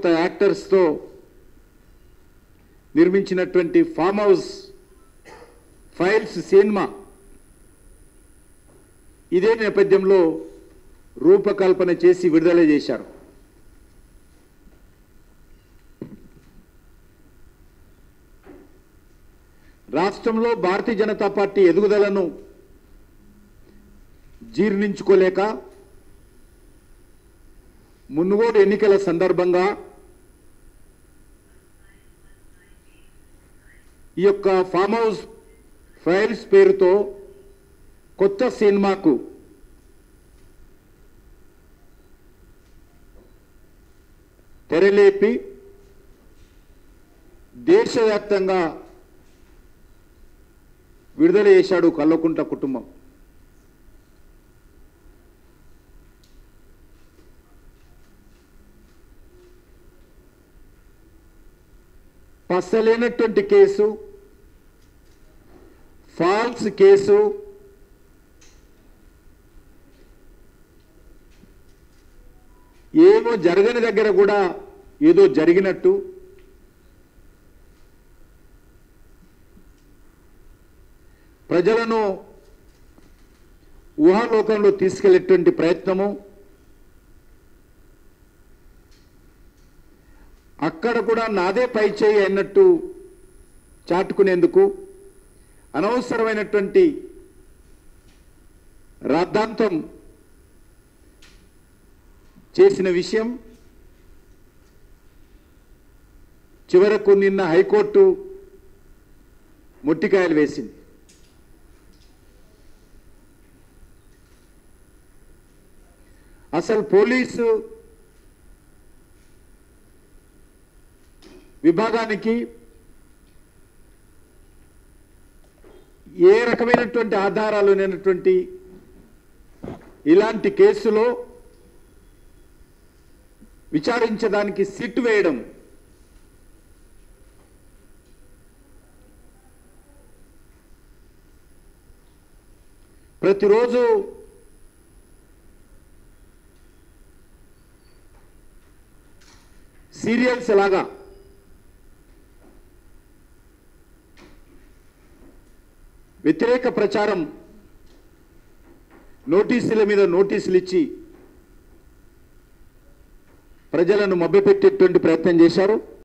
యాక్టర్స్తో నిర్మించినటువంటి farm house files cinema. ఇదే నేపథ్యంలో రూపకల్పన చేసి విడుదల చేశారు. రాష్ట్రంలో భారతీయ జనతా పార్టీ ఎదుగుదలను జీర్ణించుకోలేక మునుగోడు ఎన్నికల సందర్భంగా ఈ యొక్క ఫామ్ హౌస్ ఫైల్స్ పేరుతో కొత్త సినిమాకు తెరలేపి దేశవ్యాప్తంగా విడుదల చేశాడు కల్లకుంట కుటుంబం. పసలేనటువంటి కేసు ఫాల్స్ కేసు ఏమో జరగని దగ్గర కూడా ఏదో జరిగినట్టు. ప్రజలను ఊహాలోకంలో తీసుకెళ్ళేటువంటి ప్రయత్నము. అక్కడ కూడా నాదే పై చేయి అన్నట్టు చాటుకునేందుకు అనవసరమైనటువంటి రాద్ధాంతం చేసిన విషయం చివరకు నిన్న హైకోర్టు మొట్టికాయలు వేసింది. అసలు పోలీసు విభాగానికి ఏ రకమైనటువంటి ఆధారాలు లేనటువంటి ఇలాంటి కేసులో విచారించడానికి సిట్ వేయడం ప్రతిరోజు సీరియల్స్ లాగా వ్యతిరేక ప్రచారం నోటీసుల మీద నోటీసులు ఇచ్చి ప్రజలను మభ్యపెట్టేటువంటి ప్రయత్నం చేశారు.